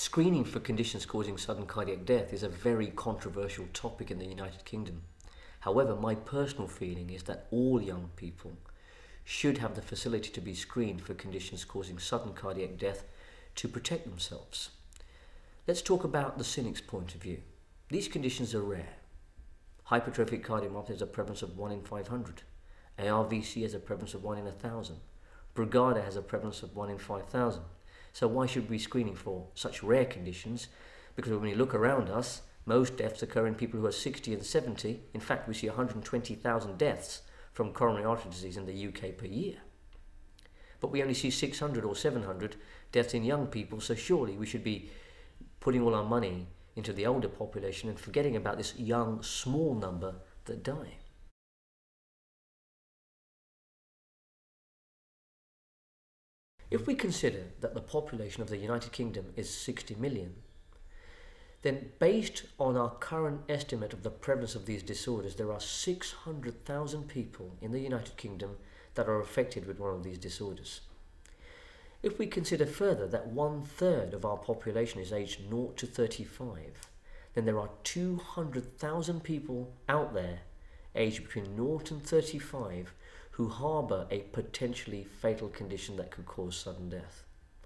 Screening for conditions causing sudden cardiac death is a very controversial topic in the United Kingdom. However, my personal feeling is that all young people should have the facility to be screened for conditions causing sudden cardiac death to protect themselves. Let's talk about the cynic's point of view. These conditions are rare. Hypertrophic cardiomyopathy has a prevalence of 1 in 500. ARVC has a prevalence of 1 in 1,000. Brugada has a prevalence of 1 in 5,000. So why should we be screening for such rare conditions? Because when you look around us, most deaths occur in people who are 60 and 70. In fact, we see 120,000 deaths from coronary artery disease in the UK per year. But we only see 600 or 700 deaths in young people, so surely we should be putting all our money into the older population and forgetting about this young, small number that die. If we consider that the population of the United Kingdom is 60 million, then based on our current estimate of the prevalence of these disorders, there are 600,000 people in the United Kingdom that are affected with one of these disorders. If we consider further that one third of our population is aged 0 to 35, then there are 200,000 people out there aged between 0 and 35 who harbour a potentially fatal condition that could cause sudden death.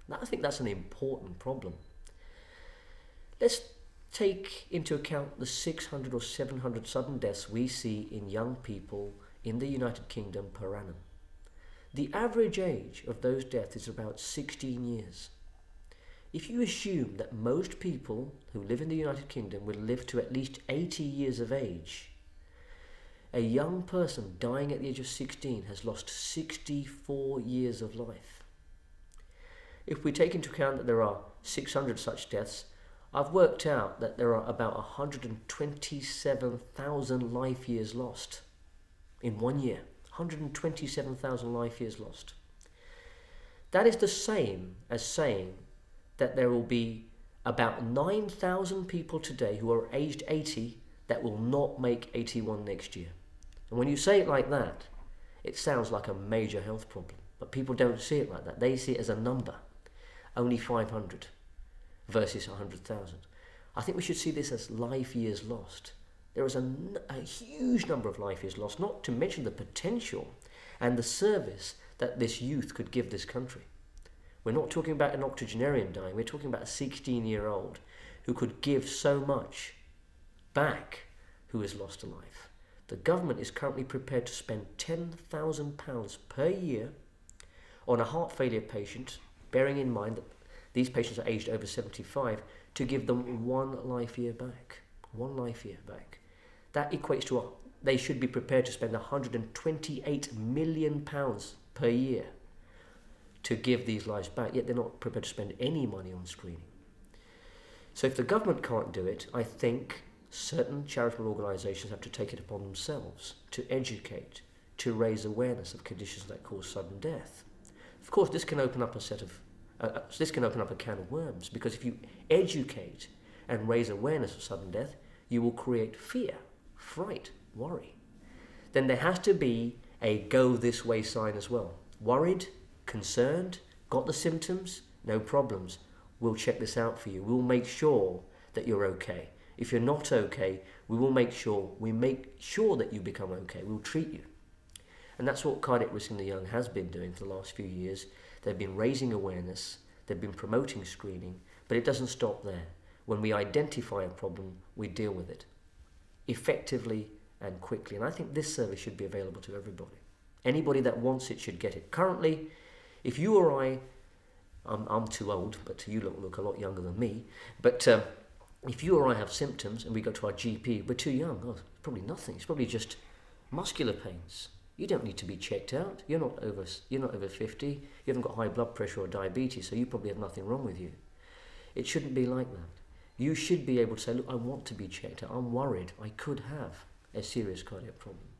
Now, I think that's an important problem. Let's take into account the 600 or 700 sudden deaths we see in young people in the United Kingdom per annum. The average age of those deaths is about 16 years. If you assume that most people who live in the United Kingdom will live to at least 80 years of age, a young person dying at the age of 16 has lost 64 years of life. If we take into account that there are 600 such deaths, I've worked out that there are about 127,000 life years lost in one year. 127,000 life years lost. That is the same as saying that there will be about 9,000 people today who are aged 80 that will not make 81 next year. And when you say it like that, it sounds like a major health problem. But people don't see it like that. They see it as a number. Only 500 versus 100,000. I think we should see this as life years lost. There is a, a huge number of life years lost, not to mention the potential and the service that this youth could give this country. We're not talking about an octogenarian dying, we're talking about a 16 year old who could give so much back who has lost a life. The government is currently prepared to spend £10,000 per year on a heart failure patient, bearing in mind that these patients are aged over 75, to give them one life year back. One life year back. That equates to a, they should be prepared to spend 128 million pounds per year to give these lives back, yet they're not prepared to spend any money on screening. So if the government can't do it, I think certain charitable organisations have to take it upon themselves to educate, to raise awareness of conditions that cause sudden death. Of course, this can open up a set of uh, uh, this can open up a can of worms because if you educate and raise awareness of sudden death, you will create fear, fright, worry. Then there has to be a go this way sign as well. Worried, concerned, got the symptoms, no problems. We'll check this out for you. We'll make sure that you're okay. If you're not okay, we will make sure we make sure that you become okay. We'll treat you. And that's what Cardiac Risk in the Young has been doing for the last few years. They've been raising awareness, they've been promoting screening, but it doesn't stop there. When we identify a problem, we deal with it effectively and quickly. And I think this service should be available to everybody. Anybody that wants it should get it. Currently, if you or I, I'm, I'm too old, but you look, look a lot younger than me, but uh, if you or I have symptoms and we go to our GP, we're too young. Oh, probably nothing. It's probably just muscular pains. You don't need to be checked out. You're not over. You're not over fifty. You haven't got high blood pressure or diabetes, so you probably have nothing wrong with you. It shouldn't be like that. You should be able to say, "Look, I want to be checked out. I'm worried. I could have a serious cardiac problem."